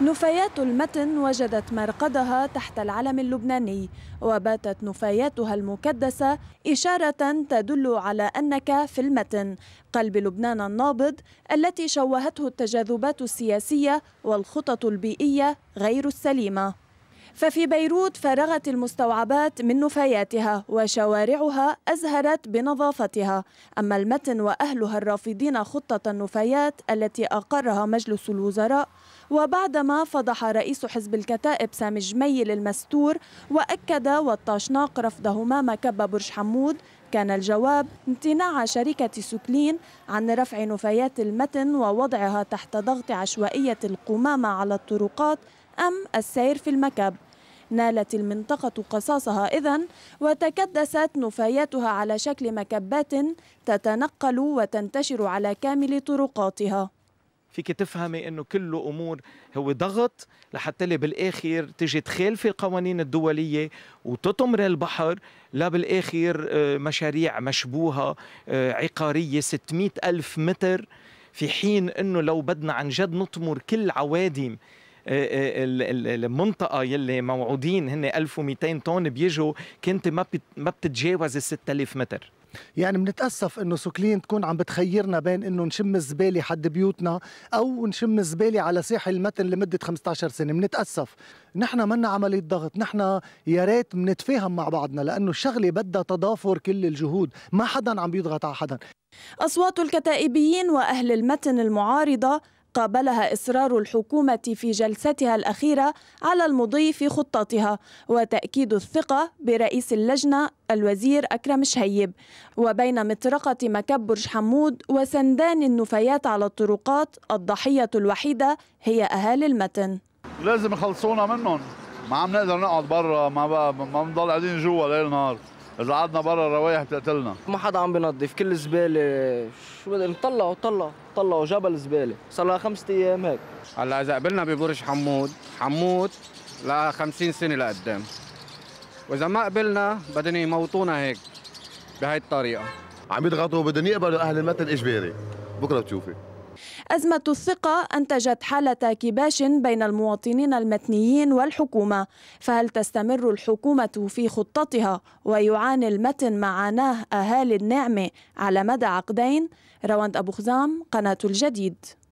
نفايات المتن وجدت مرقدها تحت العلم اللبناني وباتت نفاياتها المكدسة إشارة تدل على أنك في المتن قلب لبنان النابض التي شوهته التجاذبات السياسية والخطط البيئية غير السليمة. ففي بيروت فرغت المستوعبات من نفاياتها وشوارعها أزهرت بنظافتها. أما المتن وأهلها الرافضين خطة النفايات التي أقرها مجلس الوزراء وبعدما فضح رئيس حزب الكتائب سامي الجميل المستور وأكد والطاشناق رفضهما مكب برج حمود كان الجواب امتناع شركة سوكلين عن رفع نفايات المتن ووضعها تحت ضغط عشوائية القمامة على الطرقات أم السير في المكب. نالت المنطقة قصاصها إذن وتكدست نفاياتها على شكل مكبات تتنقل وتنتشر على كامل طرقاتها. فيك تفهمي إنه كله أمور هو ضغط لحتى لي بالآخر تجي تخالفي القوانين الدولية وتطمر البحر لا بالآخر آه، مشاريع مشبوهة آه، عقارية 600 ألف متر. في حين إنه لو بدنا عن جد نطمر كل عوادم المنطقة يلي موعودين هن 1200 طن بيجوا كنت ما ما بتتجاوز ال 6000 متر. يعني بنتأسف إنه سوكلين تكون عم بتخيرنا بين إنه نشم الزباله حد بيوتنا أو نشم الزباله على ساحل المتن لمدة 15 سنة. بنتأسف. نحن منا عملية ضغط. نحن يا ريت بنتفاهم مع بعضنا لأنه الشغلة بدها تضافر كل الجهود. ما حدا عم بيضغط على حدا. أصوات الكتائبيين وأهل المتن المعارضة قابلها إصرار الحكومة في جلستها الأخيرة على المضي في خطتها وتأكيد الثقة برئيس اللجنة الوزير أكرم شهيب. وبين مطرقة مكب برج حمود وسندان النفايات على الطرقات الضحية الوحيدة هي أهالي المتن. لازم يخلصونا منهم. ما عم نقدر نقعد برا ما ما بنضل قاعدين جوا ليل نهار. إذا قعدنا برا الروايح بتقتلنا. ما حدا عم بينظف كل الزباله شو بدنا؟ طلعوا طلعوا طلعوا جبل زبالة. صار لها خمسة أيام هيك. هلا إذا قبلنا ببرج حمود حمود ل 50 سنة لقدام. وإذا ما قبلنا بدهم يموتونا هيك بهي الطريقة. عم يضغطوا بدهم يقبلوا أهل المتن اجباري بكرة بتشوفي. أزمة الثقة أنتجت حالة كباش بين المواطنين المتنيين والحكومة فهل تستمر الحكومة في خطتها ويعاني المتن معاناة أهالي النعمة على مدى عقدين؟ رواند أبو خزام قناة الجديد